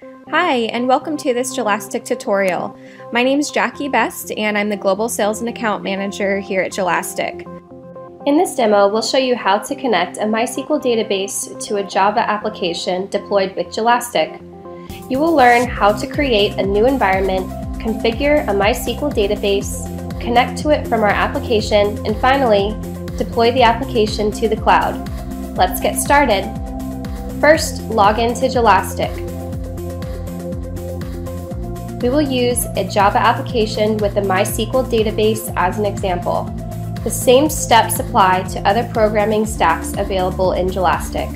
Hi, and welcome to this Jelastic tutorial. My name is Jackie Best, and I'm the Global Sales and Account Manager here at Jelastic. In this demo, we'll show you how to connect a MySQL database to a Java application deployed with Jelastic. You will learn how to create a new environment, configure a MySQL database, connect to it from our application, and finally, deploy the application to the cloud. Let's get started. First, log into Jelastic we will use a Java application with a MySQL database as an example. The same steps apply to other programming stacks available in Jelastic.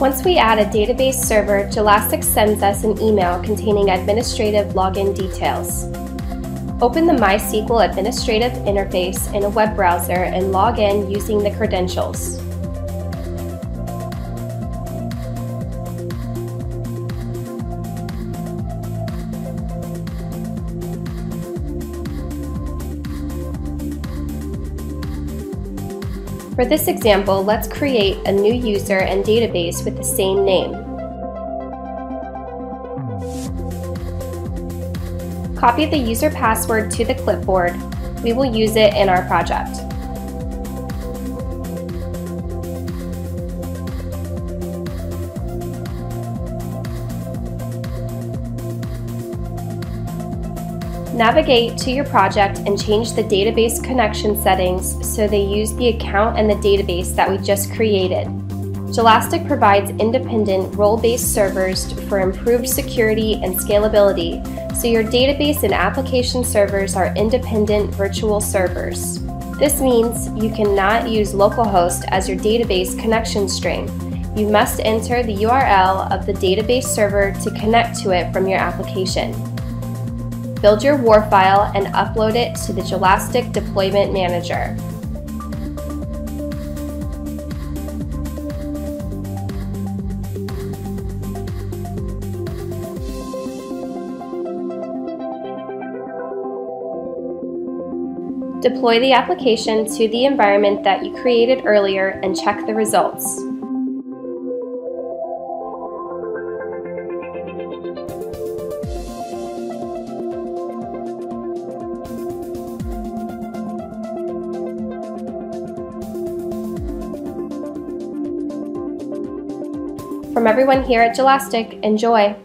Once we add a database server, Jelastic sends us an email containing administrative login details. Open the MySQL administrative interface in a web browser and log in using the credentials. For this example, let's create a new user and database with the same name. Copy the user password to the clipboard. We will use it in our project. Navigate to your project and change the database connection settings so they use the account and the database that we just created. Jelastic provides independent role-based servers for improved security and scalability so your database and application servers are independent virtual servers. This means you cannot use localhost as your database connection string. You must enter the URL of the database server to connect to it from your application. Build your WAR file and upload it to the Jelastic Deployment Manager. Deploy the application to the environment that you created earlier and check the results. From everyone here at Jelastic, enjoy!